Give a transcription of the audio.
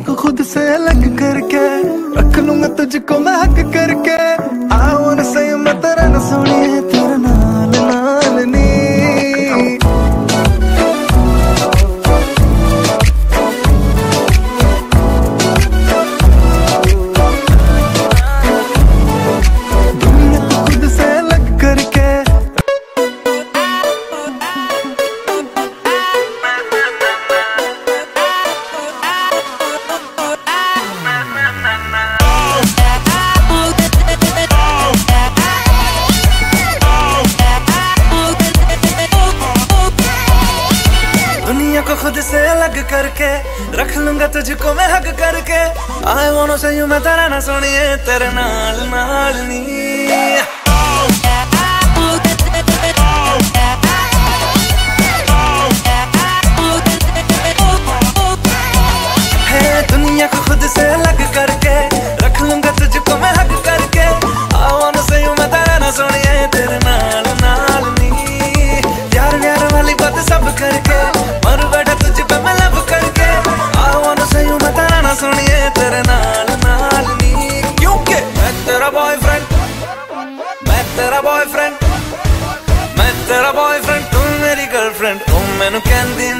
खुद से अलग करके रख लूँगा तुझको मैं हक करके। आओ न सही, मैं तेरा न दुनिया को खुद से अलग करके रख लूँगा तुझको मैं हक करके। आए वो से यू मैं तेरा ना सुनिए, तेरे नाल नाल नी। दुनिया को खुद से अलग करके तेरा बॉयफ्रेंड मैं तेरा बॉयफ्रेंड मैं तेरा बॉयफ्रेंड तू मेरी गर्लफ्रेंड तू मैनू कहंदी